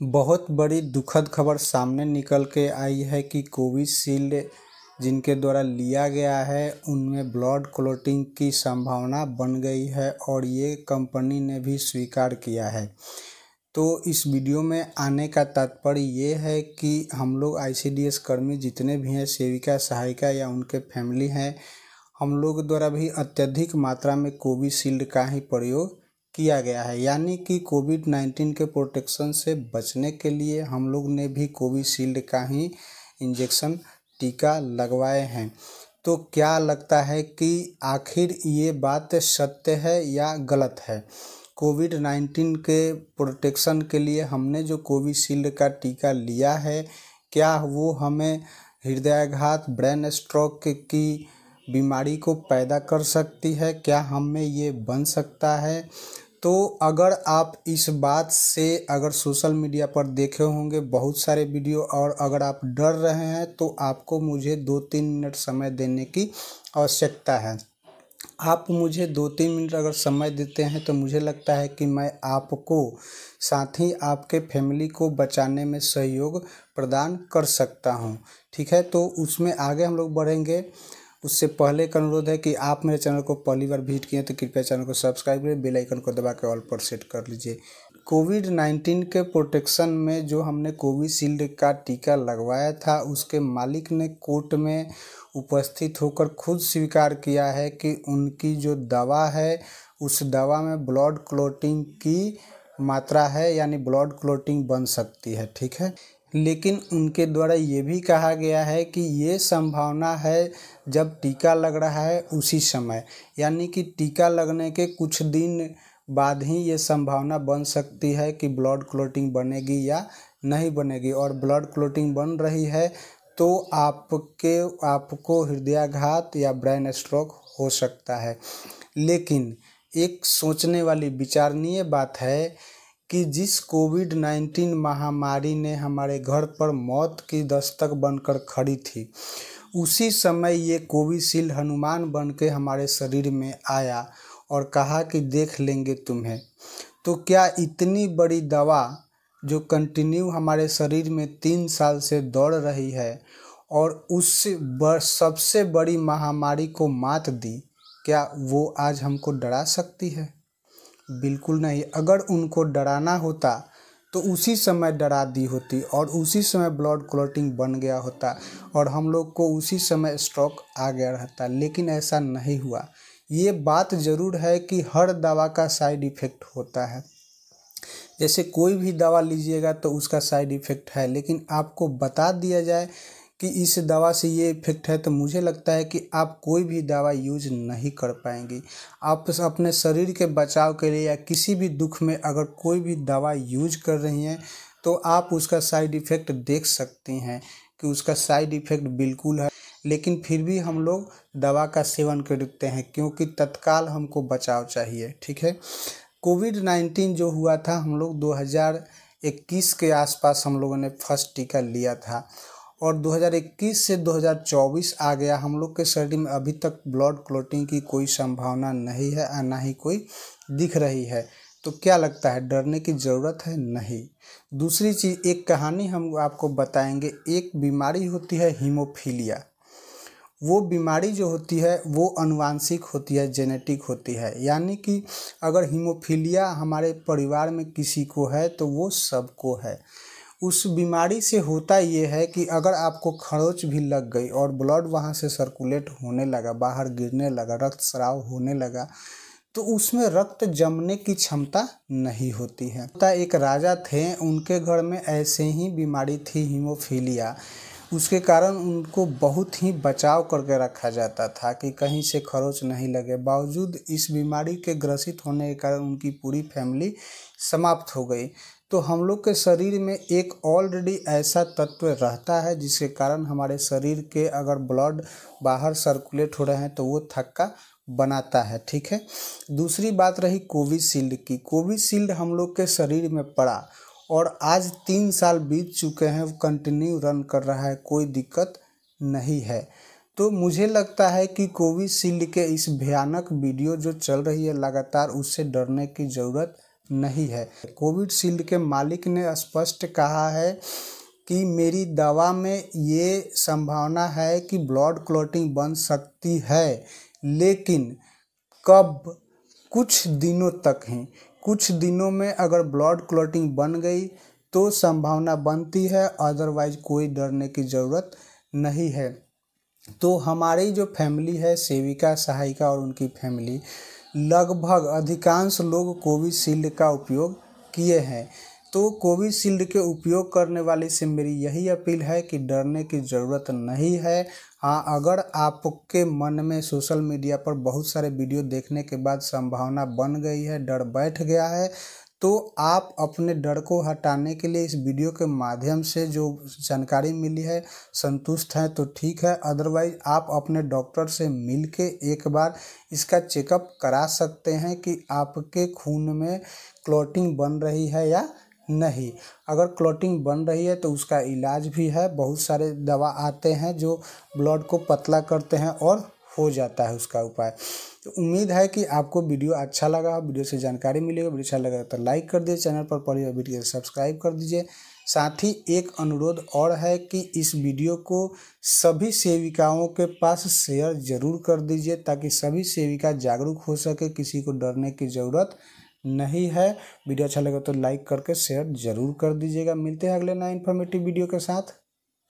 बहुत बड़ी दुखद खबर सामने निकल के आई है कि कोविशील्ड जिनके द्वारा लिया गया है, उनमें ब्लड क्लोटिंग की संभावना बन गई है और ये कंपनी ने भी स्वीकार किया है। तो इस वीडियो में आने का तात्पर्य ये है कि हम लोग आईसीडीएस कर्मी जितने भी हैं, सेविका, सहायिका या उनके फैमिली हैं, हम लोग द्वारा भी अत्यधिक मात्रा में कोविशील्ड का ही प्रयोग किया गया है। यानी कि कोविड नाइन्टीन के प्रोटेक्शन से बचने के लिए हम लोग ने भी कोविशील्ड का ही इंजेक्शन टीका लगवाए हैं। तो क्या लगता है कि आखिर ये बात सत्य है या गलत है? कोविड नाइन्टीन के प्रोटेक्शन के लिए हमने जो कोविशील्ड का टीका लिया है, क्या वो हमें हृदयाघात, ब्रेन स्ट्रोक की बीमारी को पैदा कर सकती है, क्या हम में ये बन सकता है? तो अगर आप इस बात से अगर सोशल मीडिया पर देखे होंगे बहुत सारे वीडियो और अगर आप डर रहे हैं तो आपको मुझे दो तीन मिनट समय देने की आवश्यकता है। आप मुझे दो तीन मिनट अगर समय देते हैं तो मुझे लगता है कि मैं आपको, साथ ही आपके फैमिली को बचाने में सहयोग प्रदान कर सकता हूँ। ठीक है तो उसमें आगे हम लोग बढ़ेंगे। उससे पहले का अनुरोध है कि आप मेरे चैनल को पहली बार विज़िट किए तो कृपया चैनल को सब्सक्राइब करें बेल आइकन को दबा के ऑल पर सेट कर लीजिए। कोविड नाइन्टीन के प्रोटेक्शन में जो हमने कोविशील्ड का टीका लगवाया था, उसके मालिक ने कोर्ट में उपस्थित होकर खुद स्वीकार किया है कि उनकी जो दवा है, उस दवा में ब्लड क्लोटिंग की मात्रा है, यानी ब्लड क्लोटिंग बन सकती है, ठीक है? लेकिन उनके द्वारा ये भी कहा गया है कि ये संभावना है जब टीका लग रहा है उसी समय। यानी कि टीका लगने के कुछ दिन बाद ही ये संभावना बन सकती है कि ब्लड क्लोटिंग बनेगी या नहीं बनेगी। और ब्लड क्लोटिंग बन रही है तो आपके, आपको हृदयाघात या ब्रेन स्ट्रोक हो सकता है। लेकिन एक सोचने वाली, विचारणीय बात है कि जिस कोविड नाइन्टीन महामारी ने हमारे घर पर मौत की दस्तक बनकर खड़ी थी, उसी समय ये कोविशील्ड हनुमान बन के हमारे शरीर में आया और कहा कि देख लेंगे तुम्हें। तो क्या इतनी बड़ी दवा जो कंटिन्यू हमारे शरीर में तीन साल से दौड़ रही है और उस सबसे बड़ी महामारी को मात दी, क्या वो आज हमको डरा सकती है? बिल्कुल नहीं। अगर उनको डराना होता तो उसी समय डरा दी होती और उसी समय ब्लड क्लॉटिंग बन गया होता और हम लोग को उसी समय स्ट्रोक आ गया रहता। लेकिन ऐसा नहीं हुआ। ये बात ज़रूर है कि हर दवा का साइड इफ़ेक्ट होता है। जैसे कोई भी दवा लीजिएगा तो उसका साइड इफ़ेक्ट है, लेकिन आपको बता दिया जाए कि इस दवा से ये इफ़ेक्ट है तो मुझे लगता है कि आप कोई भी दवा यूज़ नहीं कर पाएँगे। आप अपने शरीर के बचाव के लिए या किसी भी दुख में अगर कोई भी दवा यूज़ कर रही हैं तो आप उसका साइड इफ़ेक्ट देख सकती हैं कि उसका साइड इफ़ेक्ट बिल्कुल है। लेकिन फिर भी हम लोग दवा का सेवन करते हैं, क्योंकि तत्काल हमको बचाव चाहिए, ठीक है? कोविड नाइन्टीन जो हुआ था, हम लोग दो हज़ार इक्कीस के आसपास हम लोगों ने फ़र्स्ट टीका लिया था। और 2021 से 2024 आ गया। हम लोग के शरीर में अभी तक ब्लड क्लोटिंग की कोई संभावना नहीं है और ना ही कोई दिख रही है। तो क्या लगता है, डरने की ज़रूरत है? नहीं। दूसरी चीज़, एक कहानी हम आपको बताएँगे। एक बीमारी होती है हीमोफीलिया। वो बीमारी जो होती है, वो अनुवांशिक होती है जेनेटिक होती है। यानी कि अगर हीमोफीलिया हमारे परिवार में किसी को है तो वो सबको है। उस बीमारी से होता ये है कि अगर आपको खरोच भी लग गई और ब्लड वहाँ से सर्कुलेट होने लगा, बाहर गिरने लगा, रक्त स्राव होने लगा तो उसमें रक्त जमने की क्षमता नहीं होती है। तो एक राजा थे, उनके घर में ऐसे ही बीमारी थी हीमोफीलिया उसके कारण उनको बहुत ही बचाव करके रखा जाता था कि कहीं से खरोच नहीं लगे। बावजूद इस बीमारी के ग्रसित होने के कारण उनकी पूरी फैमिली समाप्त हो गई। तो हम लोग के शरीर में एक ऑलरेडी ऐसा तत्व रहता है जिसके कारण हमारे शरीर के अगर ब्लड बाहर सर्कुलेट हो रहे हैं तो वो थक्का बनाता है, ठीक है? दूसरी बात रही कोविशील्ड की। कोविशील्ड हम लोग के शरीर में पड़ा और आज तीन साल बीत चुके हैं, वो कंटिन्यू रन कर रहा है, कोई दिक्कत नहीं है। तो मुझे लगता है कि कोविशील्ड के इस भयानक वीडियो जो चल रही है, लगातार उससे डरने की ज़रूरत नहीं है। कोविड शील्ड के मालिक ने स्पष्ट कहा है कि मेरी दवा में ये संभावना है कि ब्लड क्लॉटिंग बन सकती है, लेकिन कब? कुछ दिनों तक ही। कुछ दिनों में अगर ब्लड क्लॉटिंग बन गई तो संभावना बनती है, अदरवाइज़ कोई डरने की ज़रूरत नहीं है। तो हमारी जो फैमिली है, सेविका, सहायिका और उनकी फैमिली लगभग अधिकांश लोग कोविशील्ड का उपयोग किए हैं। तो कोविशील्ड के उपयोग करने वाले से मेरी यही अपील है कि डरने की ज़रूरत नहीं है। हाँ अगर आपके मन में सोशल मीडिया पर बहुत सारे वीडियो देखने के बाद संभावना बन गई है, डर बैठ गया है तो आप अपने डर को हटाने के लिए इस वीडियो के माध्यम से जो जानकारी मिली है, संतुष्ट हैं तो ठीक है। अदरवाइज़ आप अपने डॉक्टर से मिल के एक बार इसका चेकअप करा सकते हैं कि आपके खून में क्लॉटिंग बन रही है या नहीं। अगर क्लॉटिंग बन रही है तो उसका इलाज भी है। बहुत सारे दवा आते हैं जो ब्लड को पतला करते हैं और हो जाता है उसका उपाय। तो उम्मीद है कि आपको वीडियो अच्छा लगा वीडियो से जानकारी मिलेगी वीडियो अच्छा लगा तो लाइक कर दीजिए, चैनल पर पढ़ी वीडियो सब्सक्राइब कर दीजिए। साथ ही एक अनुरोध और है कि इस वीडियो को सभी सेविकाओं के पास शेयर ज़रूर कर दीजिए ताकि सभी सेविका जागरूक हो सके, किसी को डरने की ज़रूरत नहीं है। वीडियो अच्छा लगे तो लाइक करके शेयर ज़रूर कर दीजिएगा। मिलते हैं अगले नए इन्फॉर्मेटिव वीडियो के साथ।